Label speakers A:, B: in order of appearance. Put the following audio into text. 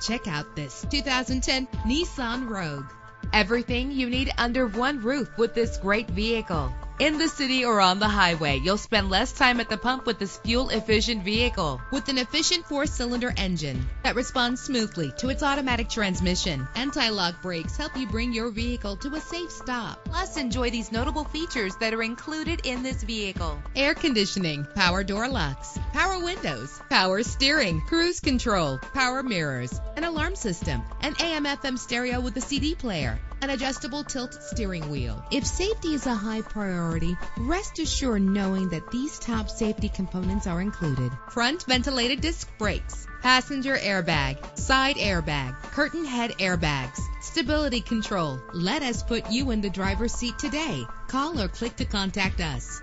A: Check out this 2010 Nissan Rogue.
B: Everything you need under one roof with this great vehicle. In the city or on the highway, you'll spend less time at the pump with this fuel efficient vehicle.
A: With an efficient four cylinder engine that responds smoothly to its automatic transmission, anti lock brakes help you bring your vehicle to a safe stop.
B: Plus, enjoy these notable features that are included in this vehicle
A: air conditioning, power door locks, power windows, power steering, cruise control, power mirrors, an alarm system, an AM FM stereo with a CD player, an adjustable tilt steering wheel. If safety is a high priority, rest assured knowing that these top safety components are included. Front ventilated disc brakes, passenger airbag, side airbag, curtain head airbags, stability control. Let us put you in the driver's seat today. Call or click to contact us.